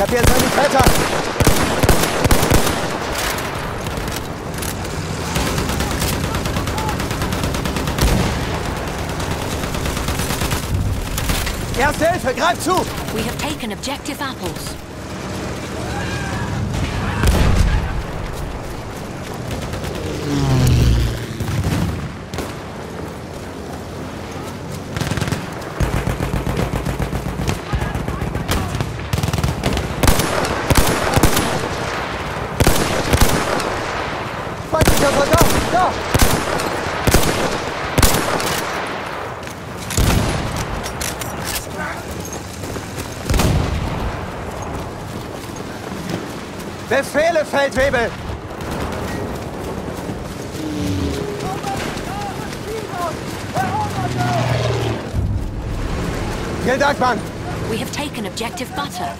hab jetzt einen Vetter! Erste Hilfe, greif zu! We have taken objective apples. Befehle, Feldwebel! Vielen Dank, Mann! We have taken objective butter.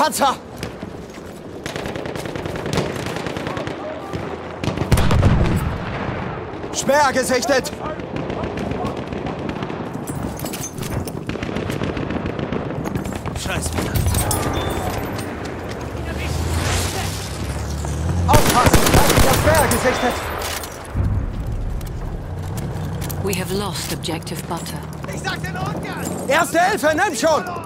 Panzer! Sperr gesichtet! Scheiß Aufpassen! Sperr gesichtet! We have lost objective butter. Ich sag den Ungarn! Erste Hilfe, nimm schon!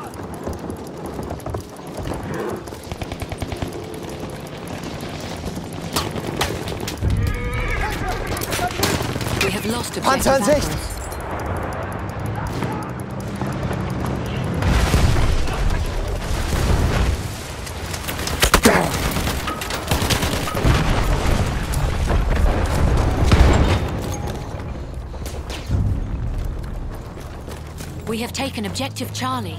We have lost Panzer in Sicht! We have taken objective Charlie.